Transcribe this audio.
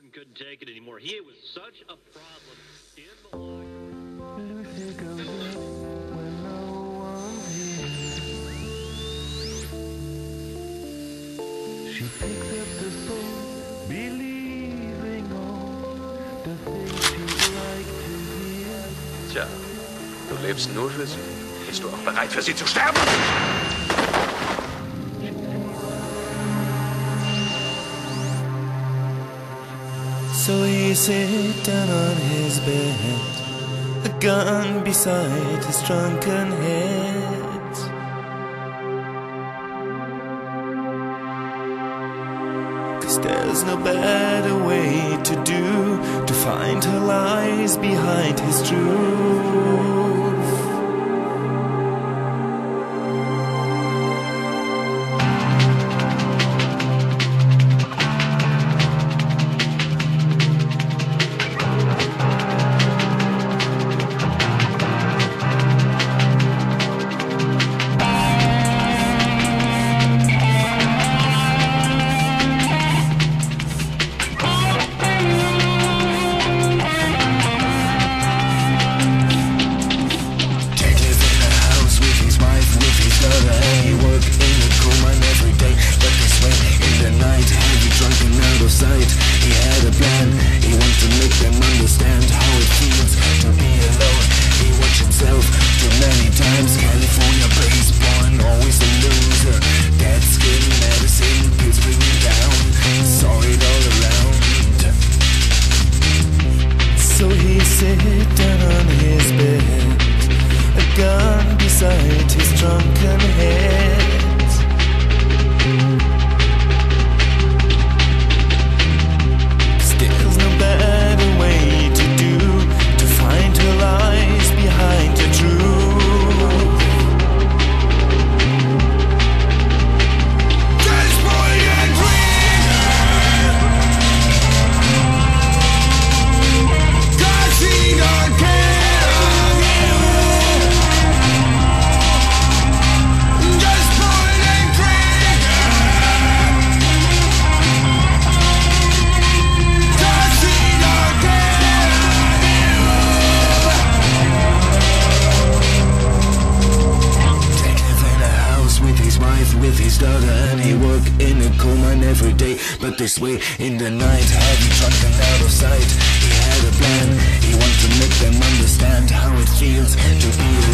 Gruden couldn't take it anymore. He was such a problem in the locker. She picks up the phone, believing all the things she'd like to hear. Tja, du lebst nur für sie. Bist du auch bereit, für sie zu sterben? So he sat down on his bed, a gun beside his drunken head. Cause there's no better way to do to find her lies behind his truth. His daughter And he work in a coal mine every day. But this way in the night, heavy drunk and out of sight? He had a plan, he wanted to make them understand How it feels to be